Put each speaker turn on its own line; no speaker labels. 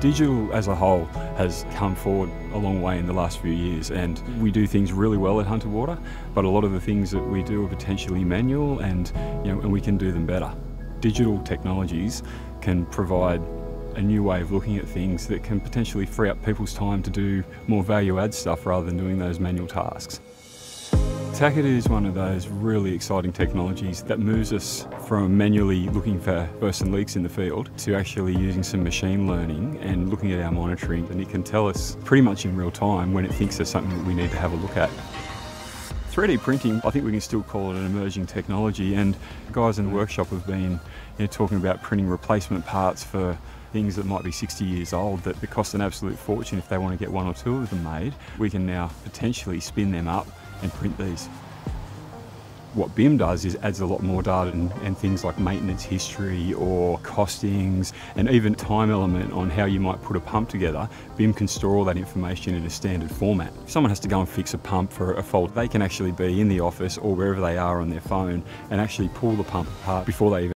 Digital as a whole has come forward a long way in the last few years and we do things really well at Hunter Water but a lot of the things that we do are potentially manual and you know and we can do them better. Digital technologies can provide a new way of looking at things that can potentially free up people's time to do more value add stuff rather than doing those manual tasks. TaKaDu is one of those really exciting technologies that moves us from manually looking for bursts and leaks in the field to actually using some machine learning and looking at our monitoring and it can tell us pretty much in real time when it thinks there's something that we need to have a look at. 3D printing, I think we can still call it an emerging technology and guys in the workshop have been you know, talking about printing replacement parts for things that might be 60 years old that cost an absolute fortune if they want to get one or two of them made. We can now potentially spin them up and print these. What BIM does is adds a lot more data and, and, things like maintenance history or costings and even time element on how you might put a pump together. BIM can store all that information in a standard format. If someone has to go and fix a pump for a fault, they can actually be in the office or wherever they are on their phone and actually pull the pump apart before they even